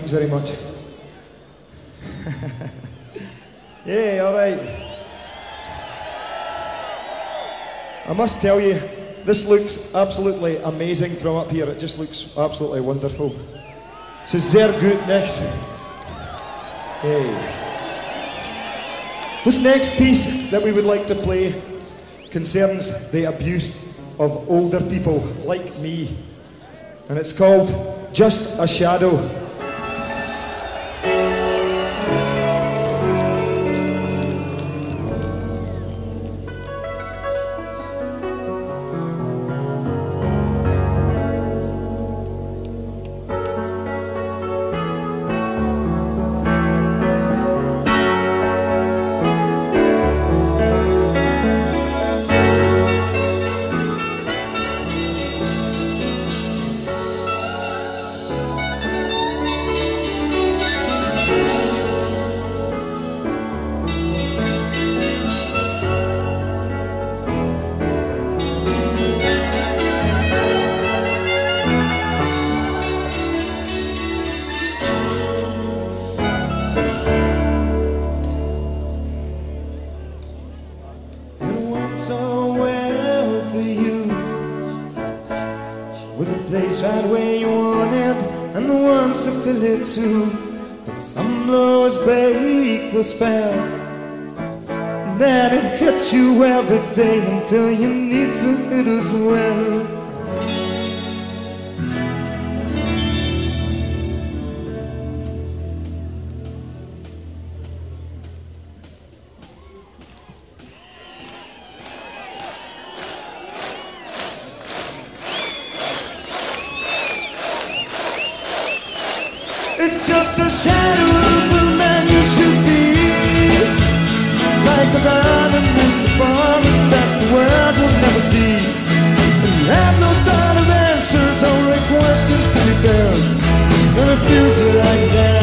Thanks very much. yeah, all right. I must tell you, this looks absolutely amazing from up here. It just looks absolutely wonderful. So sehr gut next. Hey. This next piece that we would like to play concerns the abuse of older people like me. And it's called Just a Shadow. With a place right where you want it And the ones to fill it too. But some blowers break the spell. And Then it hits you every day Until you need to hit as well just a shadow of the man you should be. Like a diamond in the forest that the world will never see. And have no thought of answers, only questions to be felt And it feels like that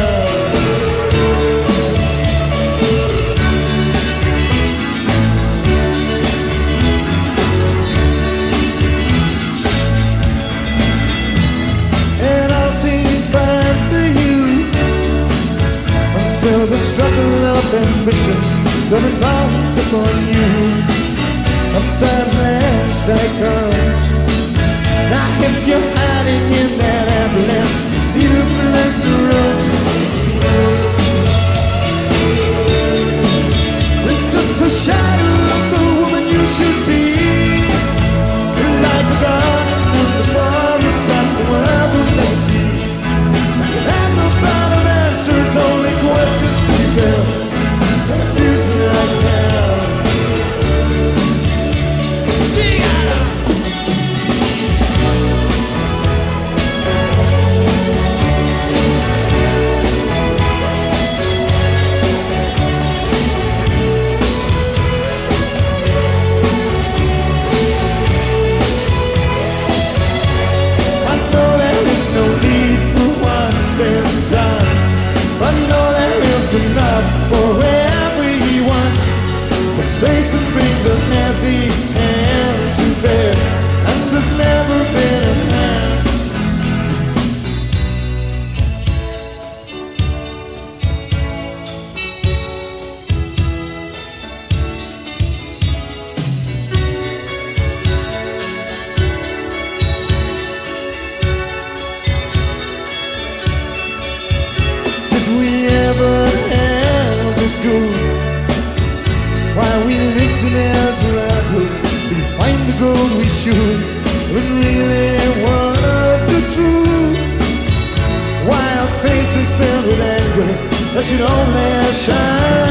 of ambition Turn advance upon you. Sometimes last that comes Now if you're hiding in that ambulance Need a place to run It's just a shadow of the woman you should be good? Why we lived in El Dorado Did we find the gold we should When really was the truth our faces filled with anger That should only shine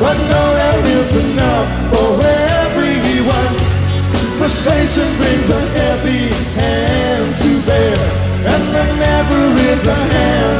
know there is enough for everyone. Frustration brings a heavy hand to bear, and there never is a hand